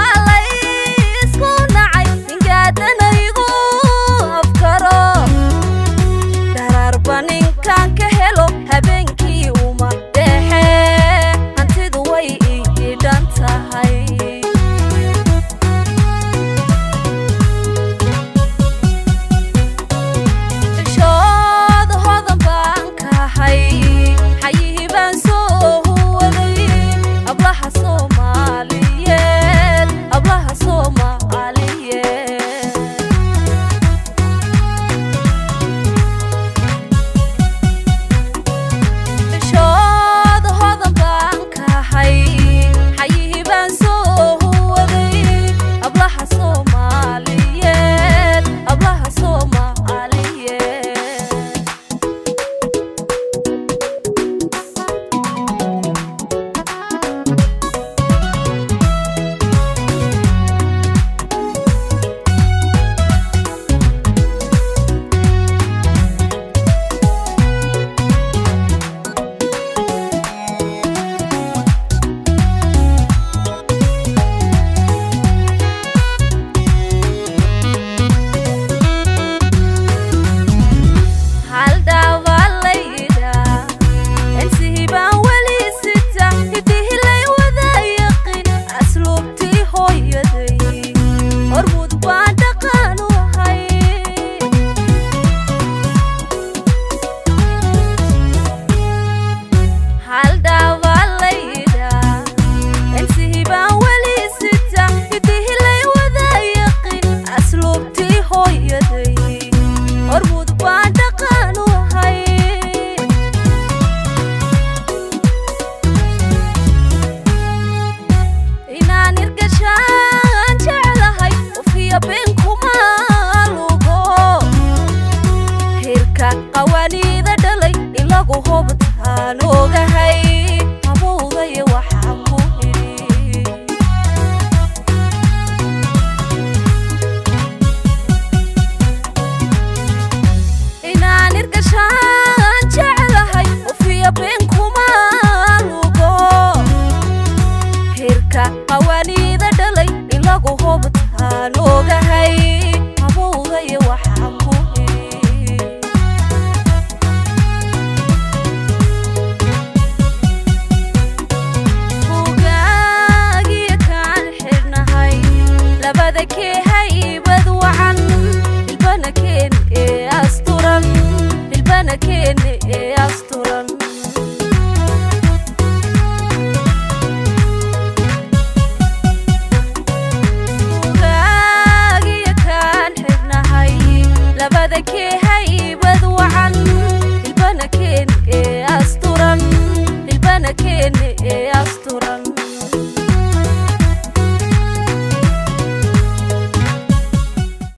falar dhulka qawaaniida dhalay ilagu hubtaan ogahay kid.